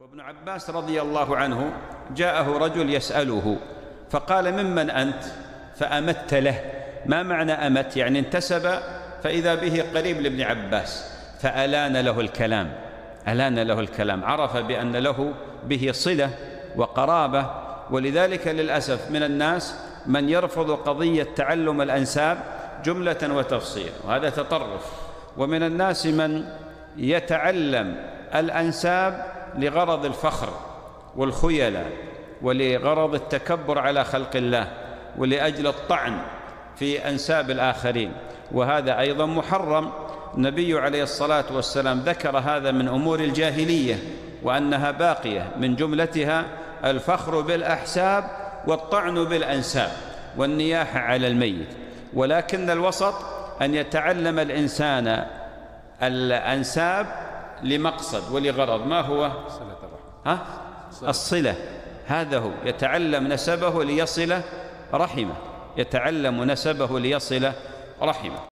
وابن عباس رضي الله عنه جاءه رجل يسأله فقال ممن أنت؟ فأمت له. ما معنى أمت؟ يعني انتسب فإذا به قريب لابن عباس. فألان له الكلام. ألان له الكلام. عرف بأن له به صلة وقرابة. ولذلك للأسف من الناس من يرفض قضية تعلم الأنساب جملة وتفصيلا وهذا تطرف. ومن الناس من يتعلم الأنساب لغرض الفخر والخيلاء ولغرض التكبر على خلق الله ولأجل الطعن في أنساب الآخرين. وهذا أيضا محرم. النبي عليه الصلاة والسلام ذكر هذا من أمور الجاهلية وأنها باقية من جملتها الفخر بالأحساب والطعن بالأنساب والنياحة على الميت. ولكن الوسط أن يتعلم الإنسان الأنساب لمقصد ولغرض. ما هو؟ صلة ها؟ الصلة. هذا هو. يتعلم نسبه ليصل رحمه. يتعلم نسبه ليصل رحمه.